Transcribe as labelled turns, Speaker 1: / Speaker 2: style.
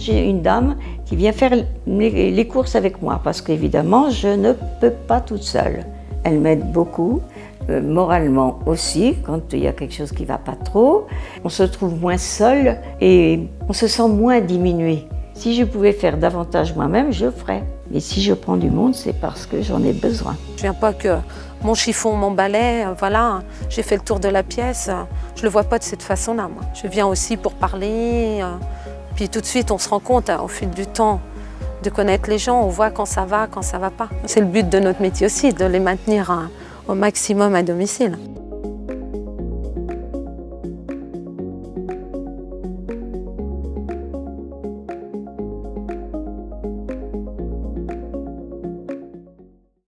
Speaker 1: J'ai une dame qui vient faire les, courses avec moi parce qu'évidemment, je ne peux pas toute seule. Elle m'aide beaucoup, euh, moralement aussi, quand il y a quelque chose qui ne va pas trop. On se trouve moins seul et on se sent moins diminué. Si je pouvais faire davantage moi-même, je ferais. Mais si je prends du monde, c'est parce que j'en ai besoin.
Speaker 2: Je viens pas que mon chiffon, mon balai, euh, voilà, j'ai fait le tour de la pièce. Je le vois pas de cette façon-là. Moi. Je viens aussi pour parler. euh, Puis tout de suite, on se rend compte hein, au fil du temps de connaître les gens. On voit quand ça va, quand ça va pas. C'est le but de notre métier aussi, de les maintenir hein, au maximum à domicile.